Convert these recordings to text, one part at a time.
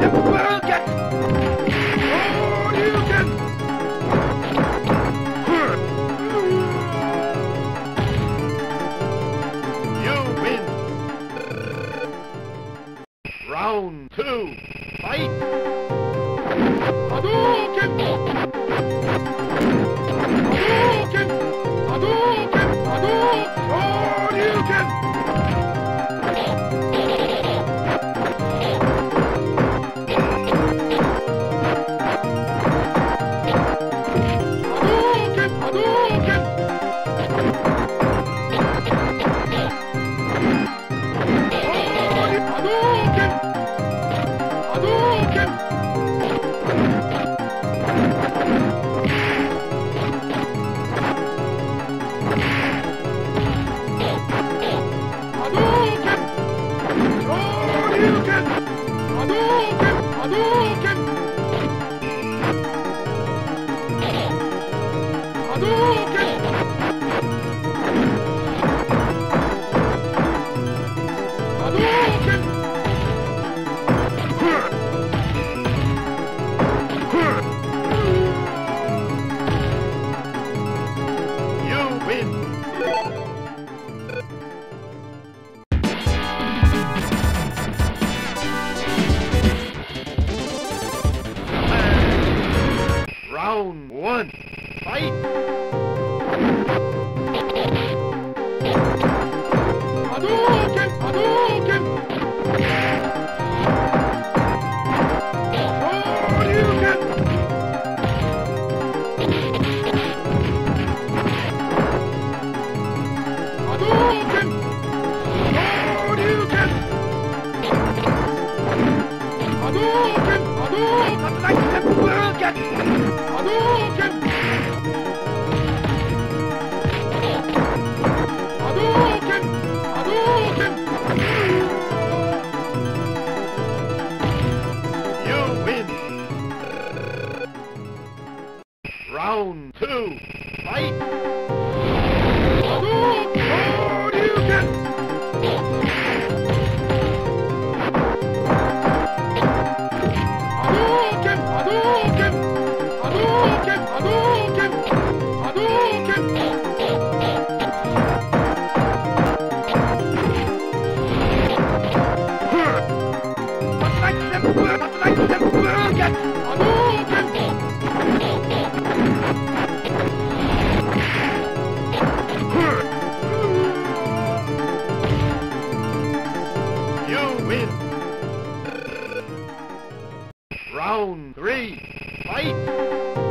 Música Round one. Fight! Hadouken! Hadouken! Shoryuken! Hadouken! round two, fight! Round three, fight!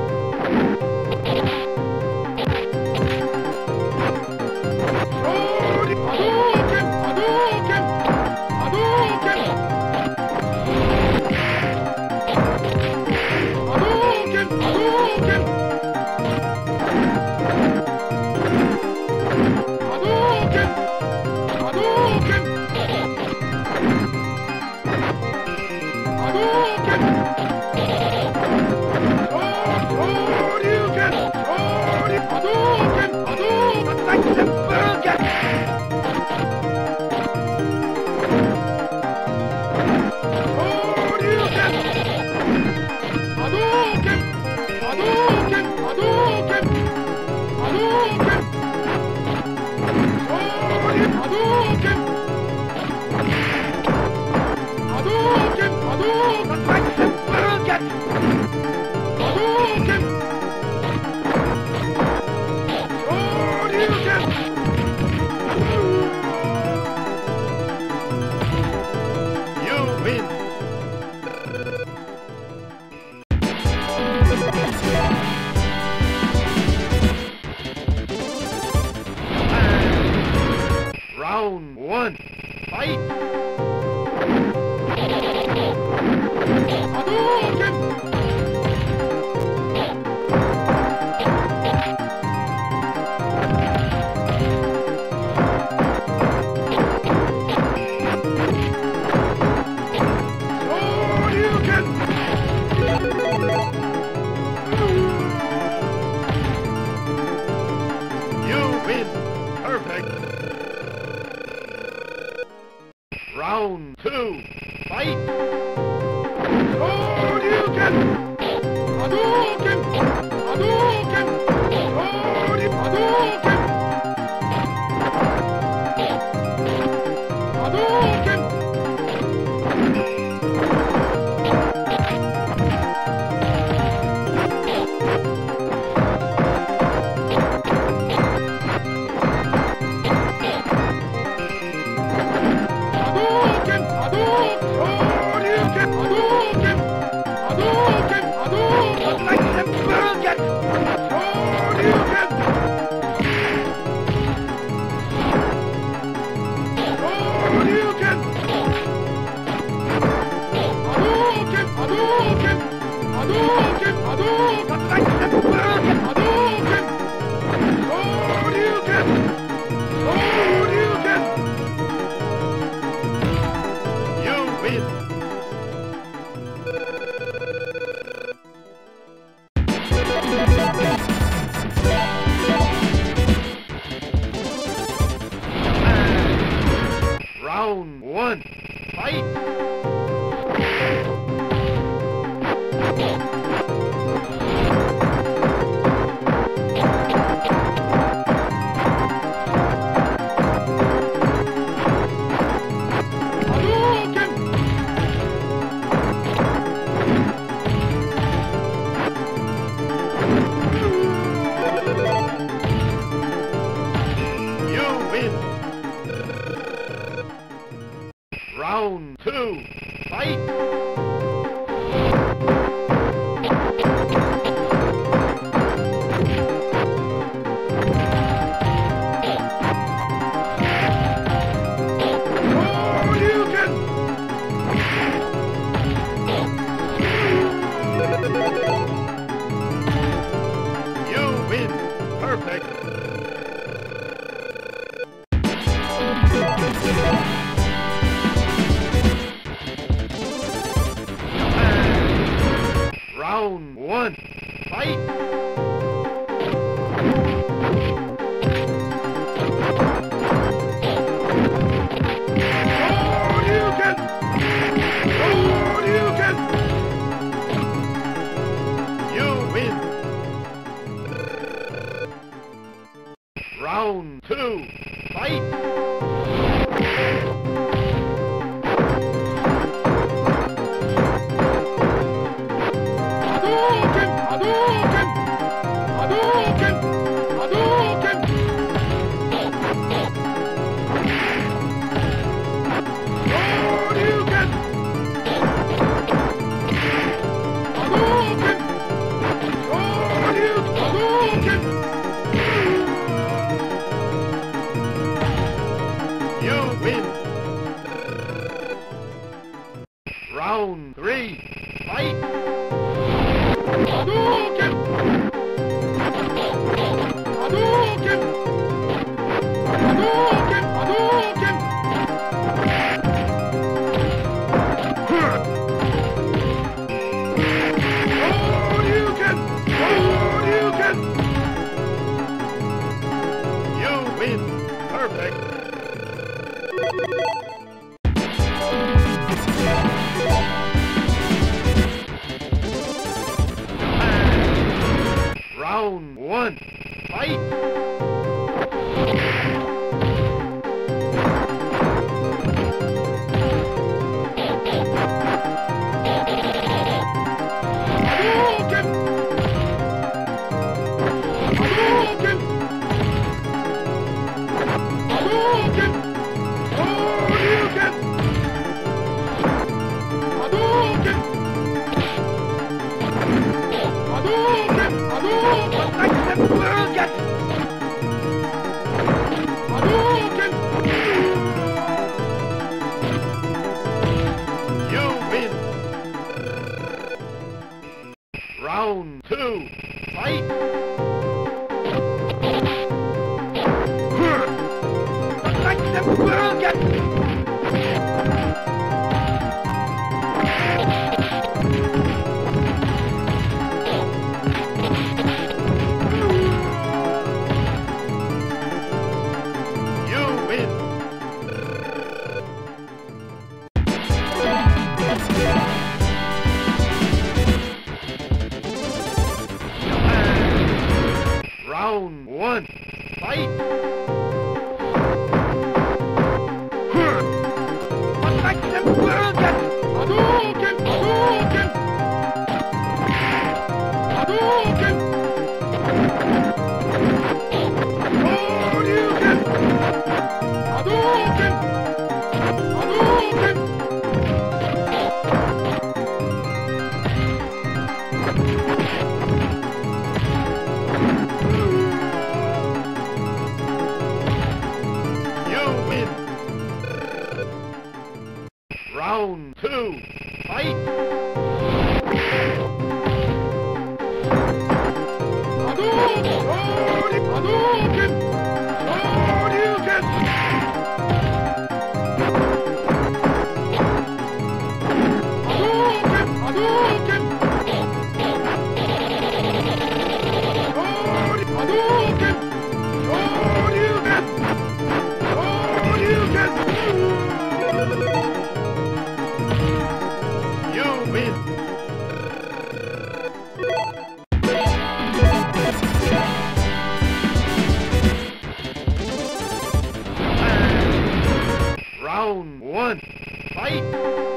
诶 Round two. Fight. Round two. Fight. はい。